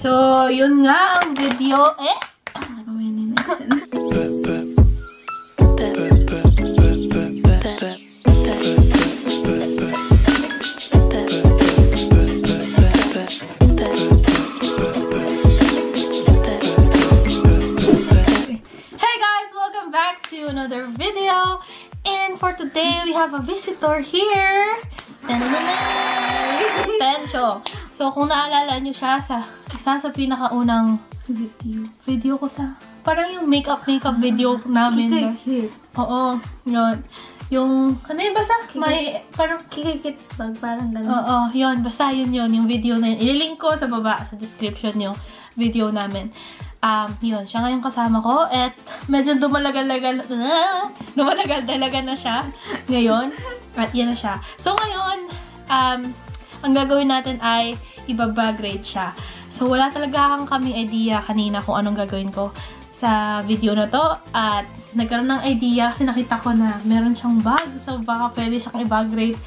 So, yun nga ang video. Eh? Gawin Hey guys! Welcome back to another video. And for today, we have a visitor here. Tencho. So, kung naalala nyo siya sa isa sa pinakaunang video, video ko sa parang yung makeup-makeup video namin. Kikikit. Oo. Yun. Yung, ano yun basta? May, parang, Kikikit bag, parang gano'n. oo, yun. Basta yun yun. Yung video na yun. Ililink ko sa baba, sa description yung video namin. Um, yun. Siya nga yung kasama ko. At medyo dumalagal-lagal, dumalagal talaga na siya ngayon. At yan na siya. So ngayon, um, ang gagawin natin ay ibabag grade siya. So wala talaga kang kaming idea kanina kung anong gagawin ko sa video na to. At nagkaroon ng idea kasi nakita ko na meron siyang bag. So baka pwede siyang i-bag grade.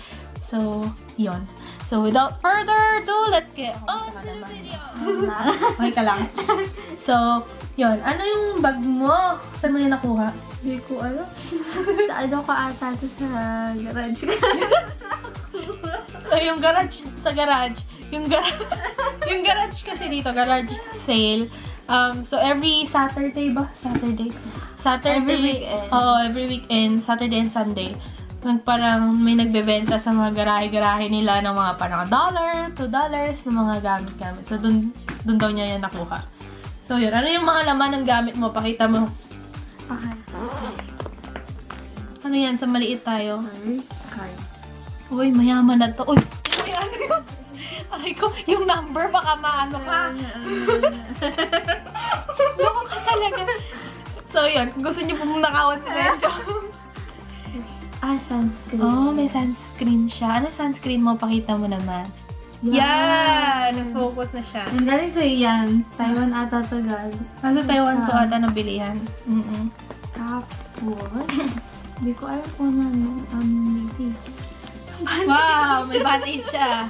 So, yun. So without further ado, let's get on to the video. Okay ka lang. So, yun. Ano yung bag mo? Saan mo yan nakuha? Hindi ko alam. sa ano ka ata sa garage. So, yung garage, sa garage, yung garage, yung garage kasi dito, garage sale. Um, so, every Saturday ba? Saturday? Saturday. Every weekend. Oo, every weekend. Saturday and Sunday. Nag parang may nagbebenta sa mga garahe-garahe nila ng mga parang dollar, two dollars, ng mga gamit-gamit. So, dun, dun daw niya yan nakuha. So, yun. Ano yung mga laman ng gamit mo? Pakita mo. Okay. Ano yan? Sa maliit tayo. Card. Uy, mayaman na to. Uy! Uy, ano yun? Aray ko, yung number baka maano ka. Loko ka talaga. So, yun. Kung gusto niyo pong nakawat si Benjo. Ah, sunscreen. oh, may sunscreen siya. Ano sunscreen mo? Pakita mo naman. Yan! Nag-focus na siya. Ang galing sa'yo yan. Taiwan ata to gal. Nasa Taiwan ko ata nabilihan. Mm-mm. Tapos, hindi ko alam kung ano ang maybe. Wow! May bandage siya.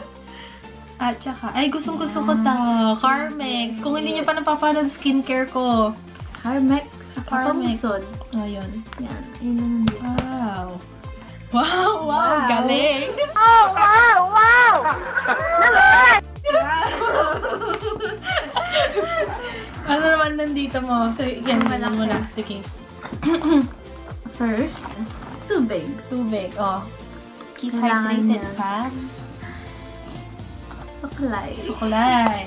At saka, ay gustong gusto ko ta. Carmex. Kung hindi niyo pa napapanood skincare ko. Carmex. Carmex. Pamusod. Oh, yun. Yan. Yun naman dito. Wow. Wow, wow, Wow. galing. Oh, wow! Wow! ano naman nandito mo? So, yan, yan mo na. Sige. First, tubig. Tubig, oh. Keep Kailangan hydrated. Suklay. Sukulay.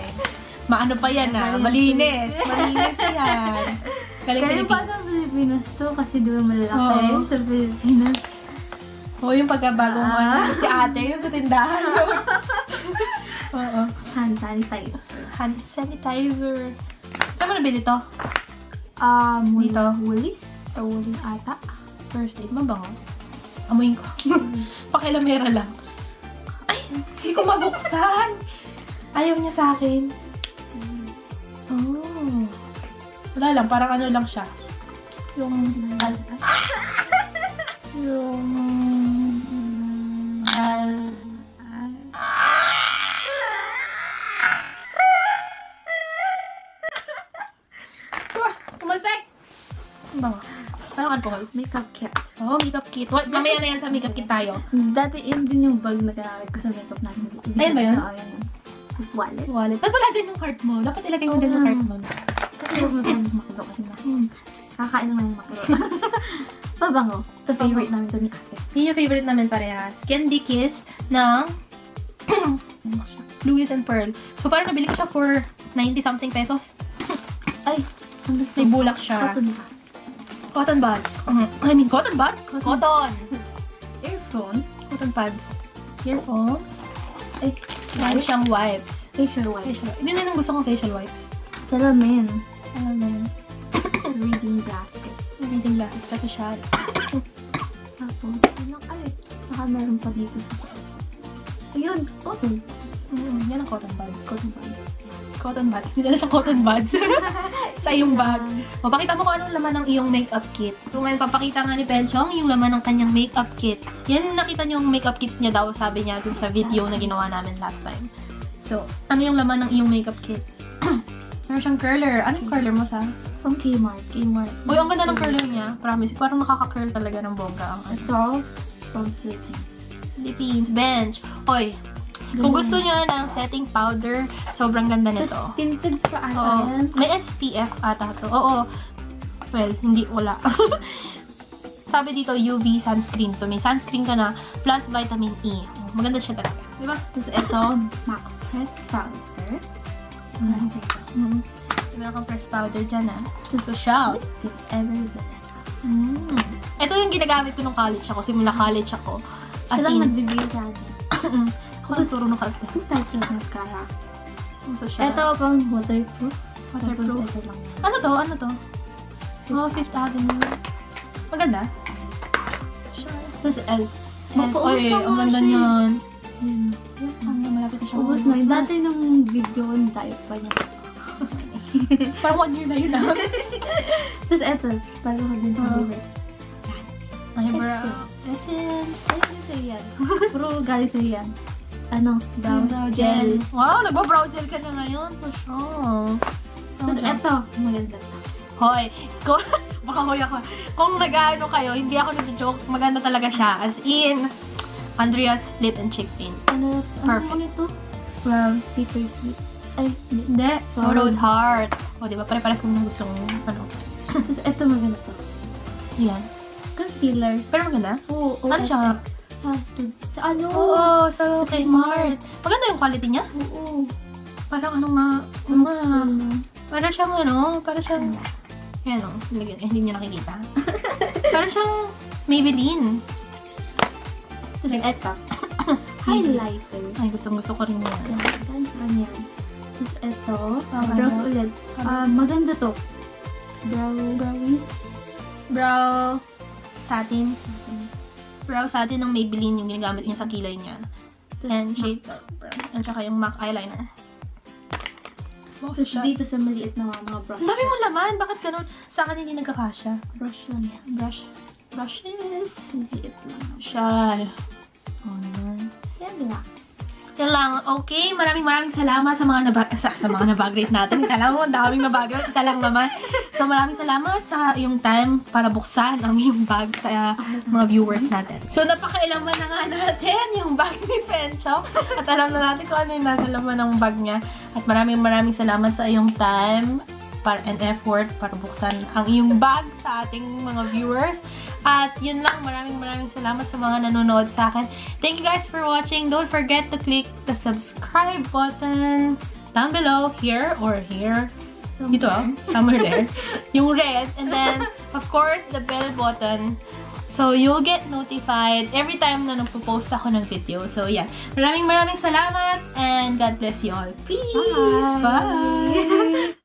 Maano pa yan ah. Malinis. Malinis yan. Galing Kaya Pilipinas. pa sa Pilipinas to kasi di ba malalaki Oo. sa Pilipinas. Oo, yung pagkabagong Ah. si ate, yung sa tindahan. Oo. Hand sanitizer. Hand sanitizer. Saan mo nabili to? Um, Dito. Woolies. Sa Woolies ata. First aid. Mabango. Amuin ko. Pakilamera lang. Hindi ko mabuksan! Ayaw niya sa akin. Oh. Wala lang. Parang ano lang siya. Yung... Yung... Makeup kit. Oh, makeup kit. What? Mamaya na yan sa makeup kit tayo. Dati yun din yung bag na ginamit ko sa makeup natin. Ayun ba yun? Oo, yun. Wallet. Wallet. Ba't wala din yung cart mo? Dapat ilagay mo din yung cart mo. Kasi huwag mo tayong makro kasi na. Hmm. Kakain naman yung makro. Pabango. Ito favorite namin to ni ate. Yun yung favorite namin parehas. Candy Kiss ng Louis and Pearl. So, parang nabili ko siya for 90 something pesos. Ay! May bulak siya. Ba? Cotton buds. Mhm. I mean, cotton buds? Cotton. Cotton. Earphone. Cotton pads. Earphones. Ay, Meron siyang wipes. facial wipes. Facial. Yun din ang gusto kong facial wipes. Salamin. Yun. Reading glasses. Reading glasses kasi siya. Tapos, ano ay, baka meron pa dito. Ayun, cotton. Mm, yan ang cotton buds. Cotton bag. Cotton buds. Hindi na siya cotton buds. sa iyong bag. Mapakita mo kung anong laman ng iyong makeup kit. Kung may papakita nga ni Penchong yung laman ng kanyang makeup kit. Yan nakita niyo yung makeup kit niya daw, sabi niya dun sa video na ginawa namin last time. So, ano yung laman ng iyong makeup kit? Meron siyang curler. Ano yung curler mo sa? From Kmart. Kmart. Uy, ang ganda ng curler niya. Promise. Parang nakaka-curl talaga ng bongga ang ano. Ito, from Philippines. Philippines. Bench. Oy, kung gusto niyo ng setting powder, sobrang ganda nito. Tapos, tinted pa ata Oo. yan. May SPF ata to. Oo. Well, hindi wala. Sabi dito, UV sunscreen. So, may sunscreen ka na plus vitamin E. Maganda siya talaga. Di ba? Tapos ito, MAC Press Powder. Dito? Mm. Meron kang pressed powder dyan, ah. Social. If ever better. Mm. Ito yung ginagamit ko nung college ako. Simula college ako. As Siya lang in, nagbibigay sa akin. ako nagturo nung college. Two types of mascara. Ito, pang waterproof. Waterproof. Tapos ito lang. Ano to? Ano to? Oh, Fifth Avenue. Maganda. Tapos L. Mapaubos Oy, na ang ganda eh. niyan. Ang malapit na siya. Ubus na. Dati nung video ko, tayo pa niya. Parang one year na yun ah. Tapos ito, parang ko din sa Oh. liver. Eyebrow. Essence. Ay, ano sa'yo yan? Puro galing sa'yo yan. Ano? Brow, Brow gel. gel. Wow, nagpa-brow gel ka na ngayon. For sure. Tapos ito, maganda to. Hoy, kung, baka hoy ako. Kung nag-ano kayo, hindi ako nag-joke, maganda talaga siya. As in, Andrea's Lip and Cheek Tint. Ano, Perfect. ano ito? Brow, paper sweet. Ay, hindi. So, Sorrowed Heart. O, di ba? Pare-pares kung gustong, ano. Tapos ito, maganda to. Yan. Concealer. Pero maganda. Oo, oo. Ano siya? Fast Sa ano? Oo, sa Kmart. Maganda yung quality niya. Oo. Parang ano nga, ano nga. Ano? Para siyang ano, para siyang, yan o, hindi, hindi niyo nakikita. para siyang Maybelline. Tapos ito. Highlighter. Ay, gustong gusto ko rin yan. Saan yan. Tapos Ah, brows ano? ulit. Ah, maganda to. Brow, browies. Brow satin. Brow satin ng Maybelline yung ginagamit niya sa kilay niya. And shade of brown. And saka yung MAC eyeliner. Tapos siya. dito sa maliit na mga brush. Ang dami mo laman. Bakit ganun? Sa akin hindi nagkakasya. Brush lang yan. Brush. Brushes. Maliit lang. Shal. Oh, no. Yan lang. Yan lang. Okay, maraming maraming salamat sa mga nabag sa, sa mga nabag-rate natin. Kala mo, daming nabag-rate. Isa lang naman. So, maraming salamat sa iyong time para buksan ang iyong bag sa mga viewers natin. So, napakailaman na nga natin yung bag ni Pencho. At alam na natin kung ano yung nasa laman ng bag niya. At maraming maraming salamat sa iyong time para and effort para buksan ang iyong bag sa ating mga viewers. At yun lang, maraming maraming salamat sa mga nanonood sa akin. Thank you guys for watching. Don't forget to click the subscribe button down below, here or here. Dito ah, somewhere there. Yung red. And then, of course, the bell button. So, you'll get notified every time na nagpo-post ako ng video. So, yeah. Maraming maraming salamat and God bless you all. Peace! Bye! Bye.